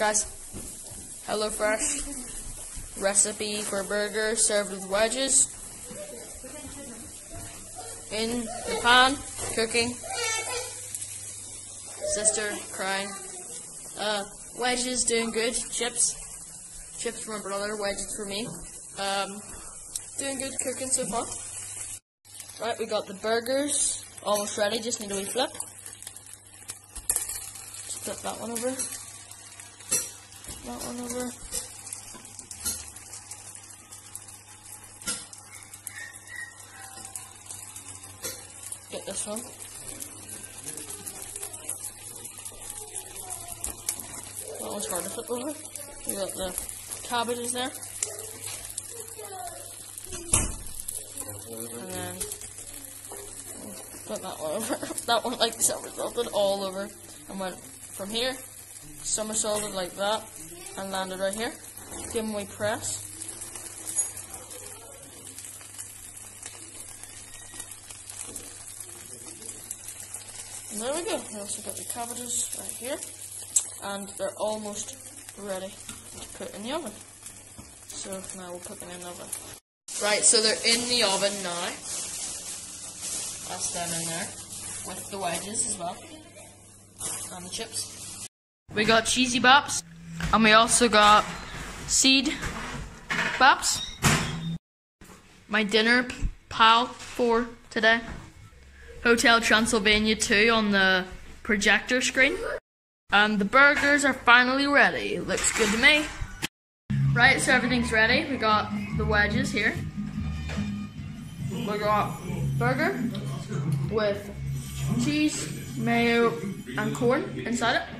Guys, HelloFresh recipe for burger served with wedges in the pan, cooking. Sister crying. Uh, wedges doing good. Chips, chips for my brother. Wedges for me. Um, doing good cooking so far. Right, we got the burgers almost ready. Just need a wee flip. Just flip that one over Get this one. That one's hard to flip over. We got the cabbages there. And then put that one over. that one like somersaulted all over and went from here, somersaulted like that, and landed right here. Give them a press. And there we go. We also got the cabbages right here. And they're almost ready to put in the oven. So now we'll put them in the oven. Right, so they're in the oven now. That's them in there. With the wedges as well. And the chips. We got cheesy bops. And we also got seed bops. My dinner pal for today. Hotel Transylvania 2 on the projector screen. And the burgers are finally ready. Looks good to me. Right, so everything's ready. We got the wedges here. We got burger with cheese, mayo, and corn inside it.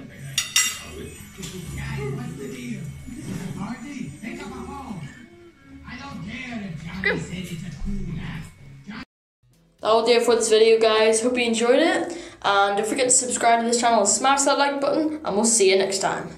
Good. That will do it for this video guys. Hope you enjoyed it. And don't forget to subscribe to this channel smash that like button. And we'll see you next time.